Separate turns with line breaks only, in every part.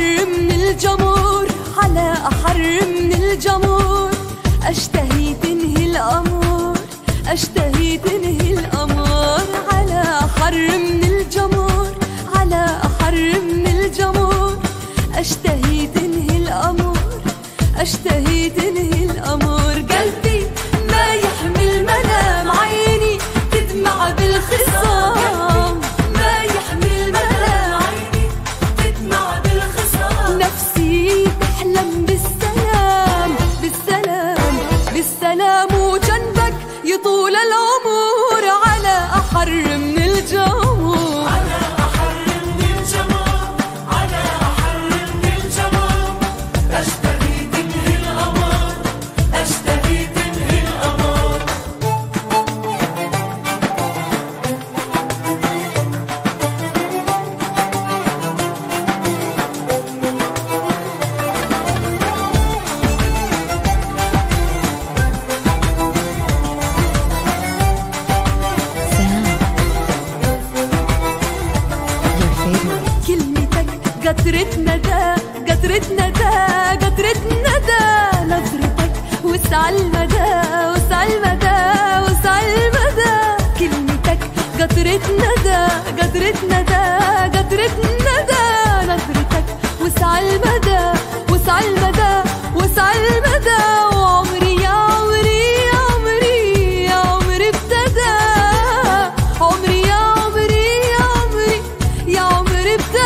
أحر من الجمر على أحر من الجمر أشتهي تنهي الأمور أشتهي تنهي الأمور. على أحر من الجمر
على أحر من الجمر أشتهي تنهي الأمور أشتهي تنهي الأمور.
قلبي يطول العمر
على أحر ندى قطرة ندى قطرة ندى نظرتك وسع المدى وسع المدى وسع المدى كلمتك قطرة ندى قطرة ندى قطرة ندى نظرتك وسع المدى وسع المدى وسع المدى وعمري يا عمري يا عمري يا عمري ابتدى. عمري يا عمري يا عمري يا عمري ابتدى.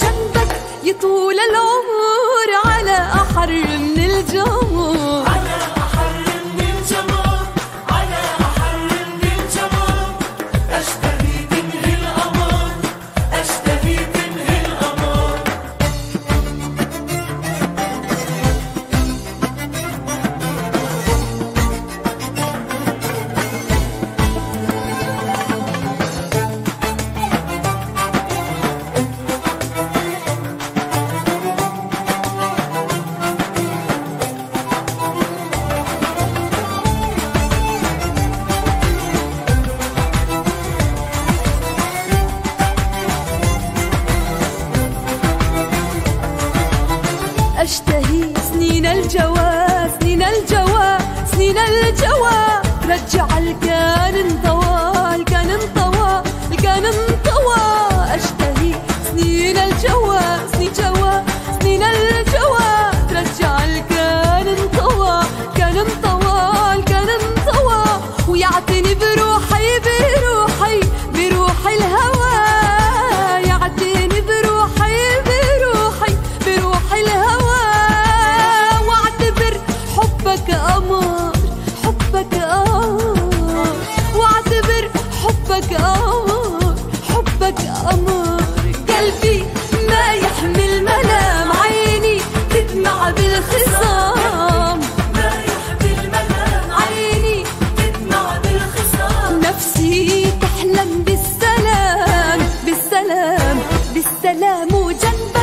جنبك يطول العمر على أحر من الجمر. أشتهي سنين الجوا سنين الجوا سنين الجوا رجع الكان انطوى.
بالخصام رايح بالمنام
عيني تدمع
بالخصام
نفسي تحلم بالسلام بالسلام بالسلام وجنب